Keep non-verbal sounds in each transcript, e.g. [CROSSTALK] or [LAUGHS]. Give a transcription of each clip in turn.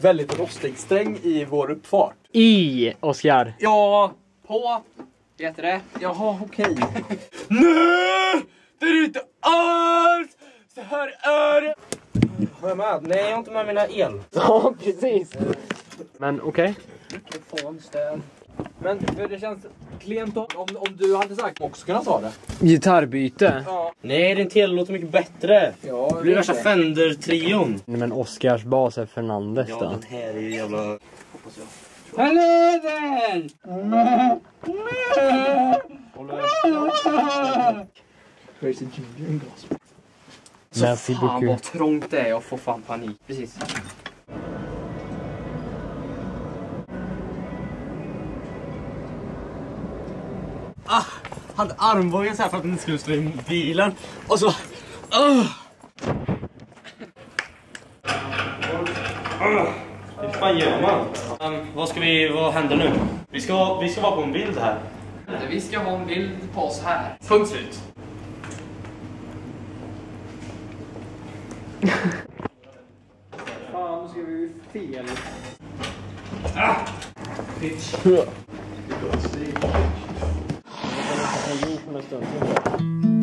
väldigt rostig sträng i vår uppfart. I, Oskar. Ja, På. Heter det. jaha okej. [LAUGHS] Nej! Det är inte alls! Så här är det! Har jag med? Nej, jag har inte med mina el. Ja, precis. Men okej. Mikrofonstöd. Men för det känns klent om, om, du hade sagt också kunnat ta det. Gitarrbyte. Nej, din tele låter mycket bättre. Ja, Det blir värsta Fender-trion. Nej, Men Oskars bas är Fernandes Ja, då. den här är ju jävla... Hallå där! Crazy Ginger Gospel. Merci Fan vad trångt det är, jag får fan panik. Precis. Hade armbågen så här för att den inte skulle slå in bilen. Och så... Uh. Hur fan gör man? Um, vad ska vi... Vad händer nu? Vi ska, vi ska vara på en bild här. Vi ska ha en bild på oss här. Punkt slut. Fan, nu ska vi ju fel. nós estamos.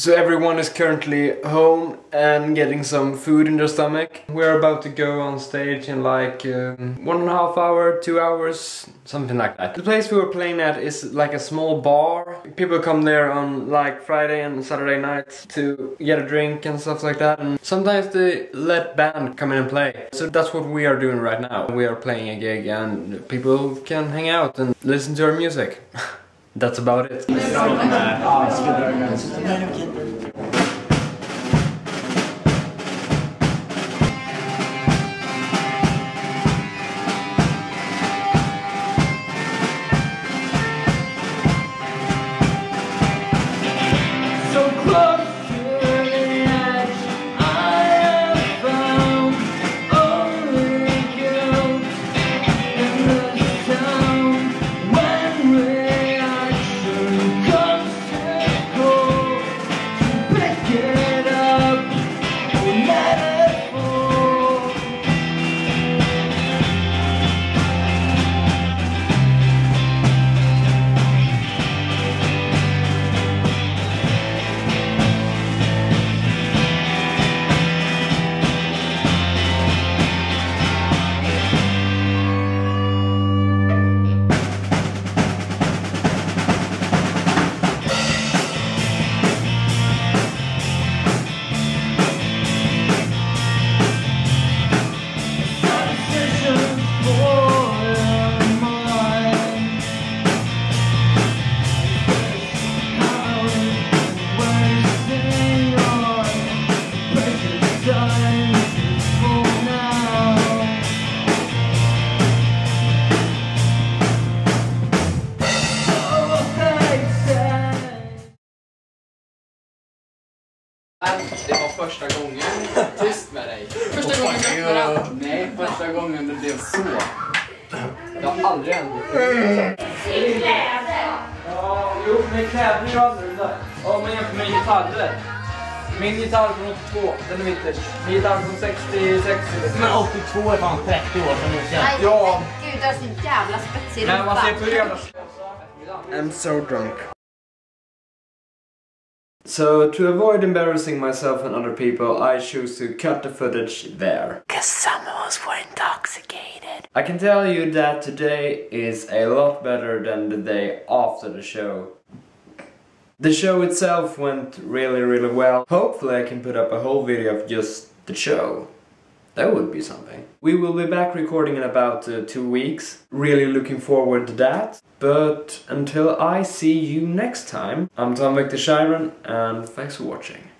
So everyone is currently home and getting some food in their stomach. We're about to go on stage in like um, one and a half hour, two hours, something like that. The place we were playing at is like a small bar. People come there on like Friday and Saturday nights to get a drink and stuff like that. And sometimes they let band come in and play. So that's what we are doing right now. We are playing a gig and people can hang out and listen to our music. [LAUGHS] That's about it. Det var första gången. Tyst med dig. Första gången du öppnade. Nej, första gången det blev så. Det har aldrig hänt. Ja, jo, med kläder är ju annorlunda. Om man jämför med gitarrer. Min gitarr från 82, den är vintage. Min gitarr från 66. Men 82 är fan 30 år sedan nu Ja. gud, du har så jävla spetsig Men man ser rumpa. på jävla... I'm so drunk. So, to avoid embarrassing myself and other people, I choose to cut the footage there. Cause some of us were intoxicated. I can tell you that today is a lot better than the day after the show. The show itself went really, really well. Hopefully, I can put up a whole video of just the show. That would be something. We will be back recording in about uh, two weeks. Really looking forward to that. But until I see you next time, I'm Tom Victor Shiren, and thanks for watching.